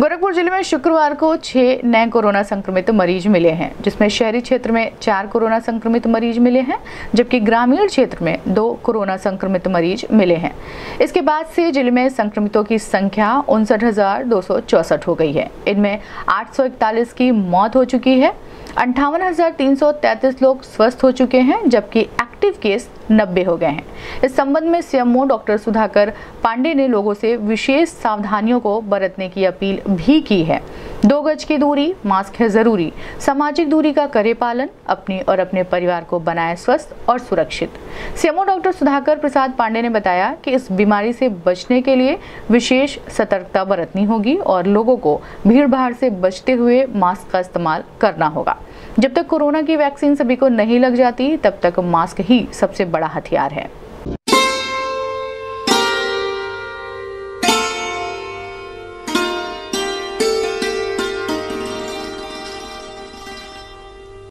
गोरखपुर ज़िले में शुक्रवार को छह नए कोरोना संक्रमित मरीज़ मिले हैं, जिसमें शहरी क्षेत्र में चार कोरोना संक्रमित मरीज़ मिले हैं, जबकि ग्रामीण क्षेत्र में दो कोरोना संक्रमित मरीज़ मिले हैं। इसके बाद से ज़िले में संक्रमितों की संख्या उनसठ हो गई है। इनमें आठ सौ इकतालीस की मौत हो चुकी है। अंठावन लोग स्वस्थ हो चुके हैं, जबकि एक्टिव केस 90 हो गए हैं। इस संबंध में सीएमओ डॉक्टर सुधाकर पांडे ने लोगों से विशेष सावधानियों को बरतने की अपील भी की है। दो गज की दूरी, मास्क है ज़रूरी। सामाजिक दूरी का करे पालन, अपने और अपने परिवार को बनाए स्वस्थ और सुरक्षित। सीएमओ डॉक्टर सुधाकर प्रसाद पांडे ने बताया कि इस बीमारी से बचने के लिए विशेष सतर्कता बरतनी होगी और लोगों को भीड़ भाड़ से बचते हुए मास्क का इस्तेमाल करना होगा। जब तक कोरोना की वैक्सीन सभी को नहीं लग जाती, तब तक मास्क ही सबसे बड़ा हथियार है।